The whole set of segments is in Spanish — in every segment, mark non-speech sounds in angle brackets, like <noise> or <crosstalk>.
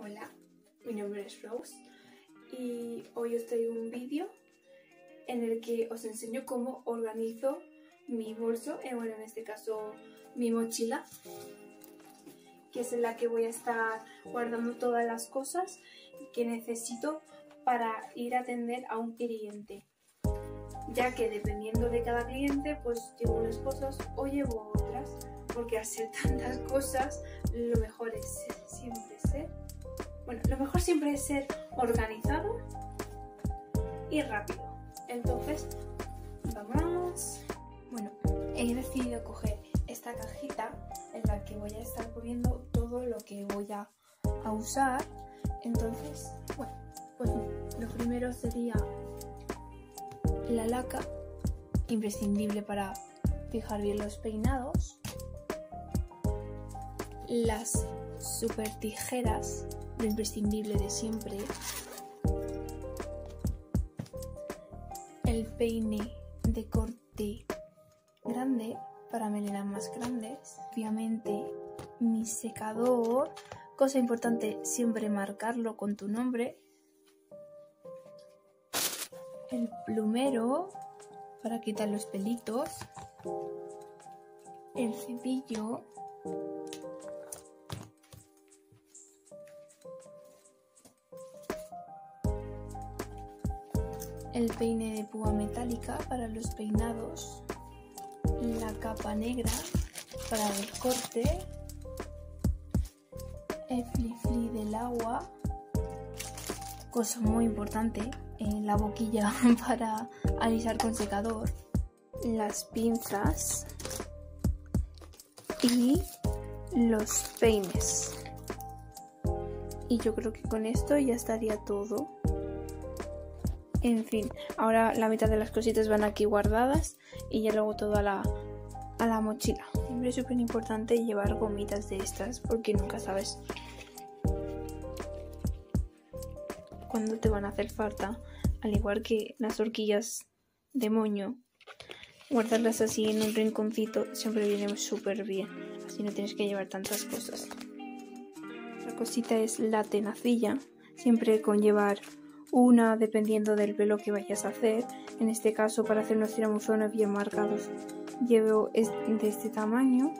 Hola, mi nombre es Rose y hoy os traigo un vídeo en el que os enseño cómo organizo mi bolso, eh, bueno en este caso mi mochila, que es en la que voy a estar guardando todas las cosas que necesito para ir a atender a un cliente. Ya que dependiendo de cada cliente pues llevo unas cosas o llevo otras porque ser tantas cosas lo mejor es siempre ser bueno, lo mejor siempre es ser organizado y rápido. Entonces, vamos. Bueno, he decidido coger esta cajita en la que voy a estar poniendo todo lo que voy a, usar. Entonces, bueno, pues lo primero sería la laca, imprescindible para fijar bien los peinados. Las super tijeras lo imprescindible de siempre. El peine de corte grande para melenas más grandes. Obviamente mi secador. Cosa importante, siempre marcarlo con tu nombre. El plumero para quitar los pelitos. El cepillo el peine de púa metálica para los peinados, la capa negra para el corte, el fli del agua, cosa muy importante, en la boquilla <laughs> para alisar con secador, las pinzas y los peines. Y yo creo que con esto ya estaría todo. En fin, ahora la mitad de las cositas van aquí guardadas y ya luego todo a la, a la mochila. Siempre es súper importante llevar gomitas de estas porque nunca sabes cuándo te van a hacer falta. Al igual que las horquillas de moño, guardarlas así en un rinconcito siempre viene súper bien. Así no tienes que llevar tantas cosas. La cosita es la tenacilla, siempre con llevar una dependiendo del pelo que vayas a hacer. En este caso, para hacer unos tiramuzones bien marcados, llevo de este tamaño.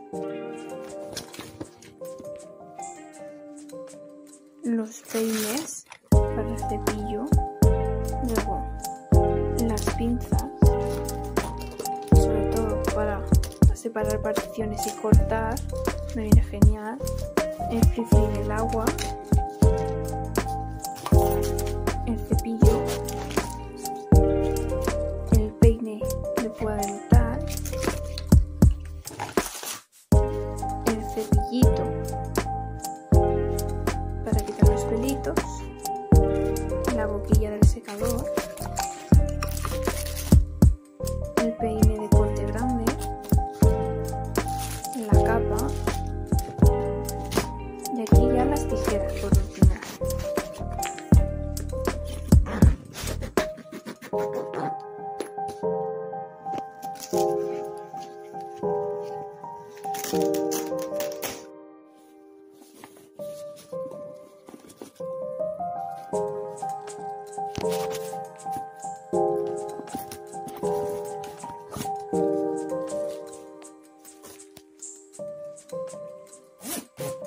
Los peines para el cepillo. Luego, las pinzas, sobre todo para separar particiones y cortar. Me viene genial. El free del agua cepillito para quitar los pelitos, la boquilla del secador, el peine de corte grande, la capa y aquí ya las tijeras por último. Thank. thank